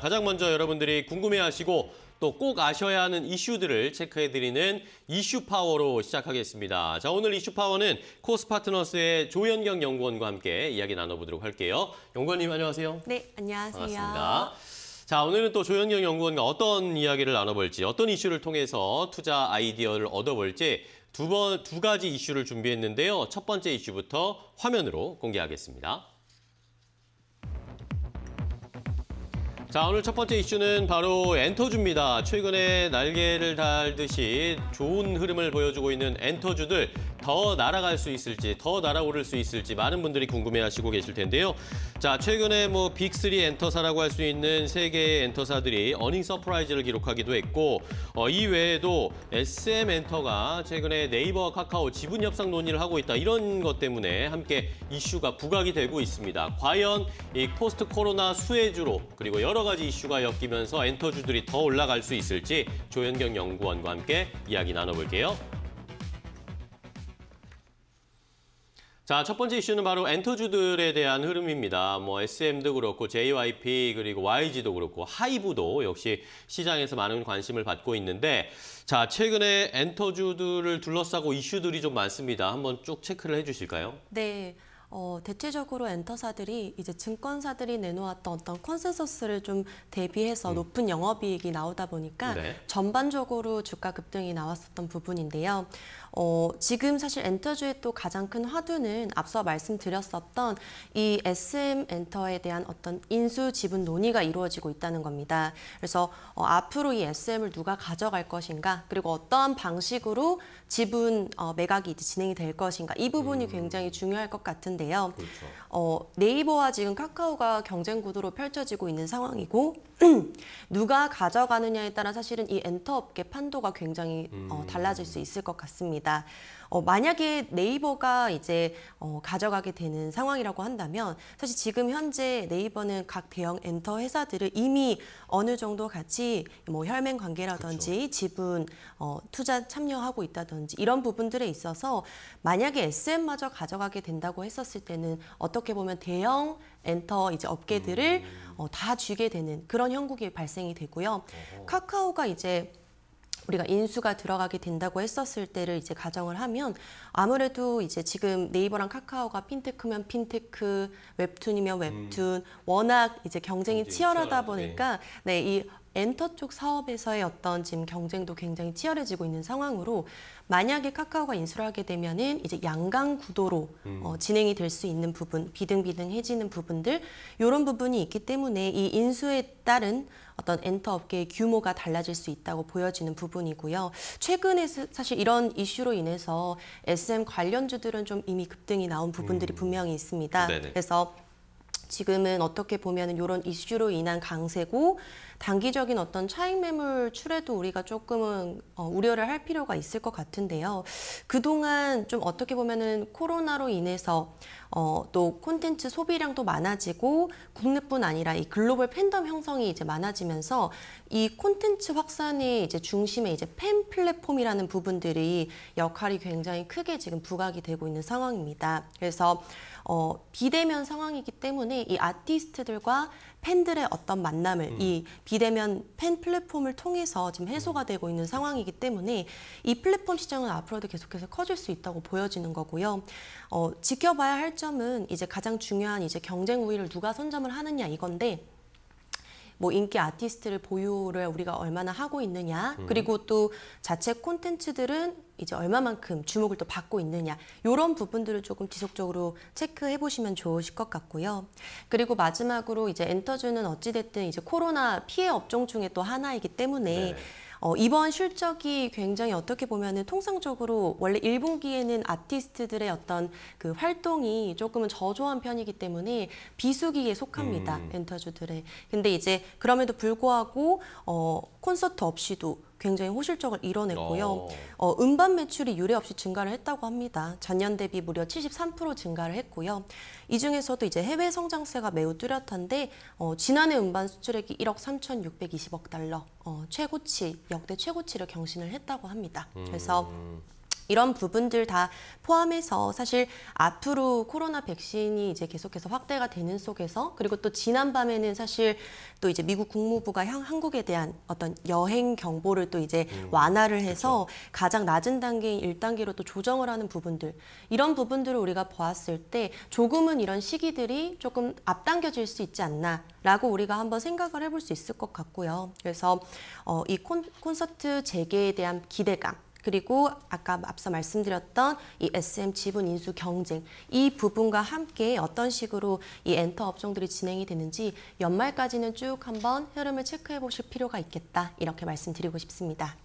가장 먼저 여러분들이 궁금해하시고 또 꼭 아셔야 하는 이슈들을 체크해드리는 이슈 파워로 시작하겠습니다. 자, 오늘 이슈 파워는 코스 파트너스의 조현경 연구원과 함께 이야기 나눠보도록 할게요. 연구원님 안녕하세요. 네, 안녕하세요. 반갑습니다. 자, 오늘은 또 조현경 연구원과 어떤 이야기를 나눠볼지, 어떤 이슈를 통해서 투자 아이디어를 얻어볼지 두 번, 두 가지 이슈를 준비했는데요. 첫 번째 이슈부터 화면으로 공개하겠습니다. 자, 오늘 첫 번째 이슈는 바로 엔터주입니다. 최근에 날개를 달듯이 좋은 흐름을 보여주고 있는 엔터주들 더 날아갈 수 있을지, 더 날아오를 수 있을지 많은 분들이 궁금해하시고 계실 텐데요. 자, 최근에 뭐 빅3 엔터사라고 할 수 있는 세 개의 엔터사들이 earning surprise를 기록하기도 했고 어, 이 외에도 SM 엔터가 최근에 네이버와 카카오 지분 협상 논의를 하고 있다 이런 것 때문에 함께 이슈가 부각이 되고 있습니다. 과연 이 포스트 코로나 수혜주로 그리고 여러 가지 이슈가 엮이면서 엔터주들이 더 올라갈 수 있을지 조현경 연구원과 함께 이야기 나눠볼게요. 자, 첫 번째 이슈는 바로 엔터주들에 대한 흐름입니다. 뭐 SM도 그렇고 JYP 그리고 YG도 그렇고 하이브도 역시 시장에서 많은 관심을 받고 있는데 자, 최근에 엔터주들을 둘러싸고 이슈들이 좀 많습니다. 한번 쭉 체크를 해 주실까요? 네. 어, 대체적으로 엔터사들이 이제 증권사들이 내놓았던 어떤 consensus를 좀 대비해서 음. 높은 영업이익이 나오다 보니까 네. 전반적으로 주가 급등이 나왔었던 부분인데요. 어, 지금 사실 엔터주의 또 가장 큰 화두는 앞서 말씀드렸었던 이 SM 엔터에 대한 어떤 인수 지분 논의가 이루어지고 있다는 겁니다. 그래서 어, 앞으로 이 SM을 누가 가져갈 것인가 그리고 어떠한 방식으로 지분 어, 매각이 진행이 될 것인가 이 부분이 음. 굉장히 중요할 것 같은데 요. 그렇죠. 어, 네이버와 지금 카카오가 경쟁 구도로 펼쳐지고 있는 상황이고 누가 가져가느냐에 따라 사실은 이 엔터 업계 판도가 굉장히 어, 음. 달라질 수 있을 것 같습니다. 어, 만약에 네이버가 이제 어, 가져가게 되는 상황이라고 한다면 사실 지금 현재 네이버는 각 대형 엔터 회사들을 이미 어느 정도 같이 뭐 혈맹 관계라든지 그렇죠. 지분 어, 투자 참여하고 있다든지 이런 부분들에 있어서 만약에 SM마저 가져가게 된다고 했었을 때는 어떻게 보면 대형 엔터 이제 업계들을 음. 어, 다 쥐게 되는 그런 형국이 발생이 되고요. 어허. 카카오가 이제 우리가 인수가 들어가게 된다고 했었을 때를 이제 가정을 하면 아무래도 이제 지금 네이버랑 카카오가 핀테크면 핀테크, 웹툰이면 웹툰 음. 워낙 이제 경쟁이 치열하다 보니까 네, 이 엔터 쪽 사업에서의 어떤 지금 경쟁도 굉장히 치열해지고 있는 상황으로 만약에 카카오가 인수를 하게 되면은 이제 양강 구도로 음. 어, 진행이 될 수 있는 부분, 비등비등해지는 부분들 이런 부분이 있기 때문에 이 인수에 따른 어떤 엔터 업계의 규모가 달라질 수 있다고 보여지는 부분이고요. 최근에 사실 이런 이슈로 인해서 SM 관련주들은 좀 이미 급등이 나온 부분들이 음. 분명히 있습니다. 네네. 그래서 지금은 어떻게 보면 이런 이슈로 인한 강세고 단기적인 어떤 차익 매물 출에도 우리가 조금은 어, 우려를 할 필요가 있을 것 같은데요. 그동안 좀 어떻게 보면은 코로나로 인해서 어, 또 콘텐츠 소비량도 많아지고 국내뿐 아니라 이 글로벌 팬덤 형성이 이제 많아지면서 이 콘텐츠 확산의 이제 중심에 이제 팬 플랫폼이라는 부분들이 역할이 굉장히 크게 지금 부각이 되고 있는 상황입니다. 그래서 어, 비대면 상황이기 때문에 이 아티스트들과 팬들의 어떤 만남을 음. 이 비대면 팬 플랫폼을 통해서 지금 해소가 되고 있는 상황이기 때문에 이 플랫폼 시장은 앞으로도 계속해서 커질 수 있다고 보여지는 거고요. 어, 지켜봐야 할 점은 이제 가장 중요한 이제 경쟁 우위를 누가 선점을 하느냐 이건데 뭐 인기 아티스트를 보유를 우리가 얼마나 하고 있느냐 음. 그리고 또 자체 콘텐츠들은 이제 얼마만큼 주목을 또 받고 있느냐 이런 부분들을 조금 지속적으로 체크해 보시면 좋으실 것 같고요. 그리고 마지막으로 이제 엔터주는 어찌됐든 이제 코로나 피해 업종 중에 또 하나이기 때문에 네. 어, 이번 실적이 굉장히 어떻게 보면은 통상적으로 원래 1분기에는 아티스트들의 어떤 그 활동이 조금은 저조한 편이기 때문에 비수기에 속합니다. 음. 엔터주들의. 근데 이제 그럼에도 불구하고 어, 콘서트 없이도 굉장히 호실적을 이뤄냈고요. 어. 어, 음반 매출이 유례 없이 증가를 했다고 합니다. 전년 대비 무려 73% 증가를 했고요. 이 중에서도 이제 해외 성장세가 매우 뚜렷한데 어, 지난해 음반 수출액이 1억 3,620억 달러, 어, 최고치 역대 최고치를 경신을 했다고 합니다. 그래서 음. 이런 부분들 다 포함해서 사실 앞으로 코로나 백신이 이제 계속해서 확대가 되는 속에서 그리고 또 지난 밤에는 사실 또 이제 미국 국무부가 향- 한국에 대한 어떤 여행 경보를 또 이제 완화를 해서 가장 낮은 단계인 1단계로 또 조정을 하는 부분들 이런 부분들을 우리가 보았을 때 조금은 이런 시기들이 조금 앞당겨질 수 있지 않나라고 우리가 한번 생각을 해볼 수 있을 것 같고요. 그래서 어, 이 콘, 콘서트 재개에 대한 기대감 그리고 아까 앞서 말씀드렸던 이 SM 지분 인수 경쟁 이 부분과 함께 어떤 식으로 이 엔터 업종들이 진행이 되는지 연말까지는 쭉 한번 흐름을 체크해 보실 필요가 있겠다 이렇게 말씀드리고 싶습니다.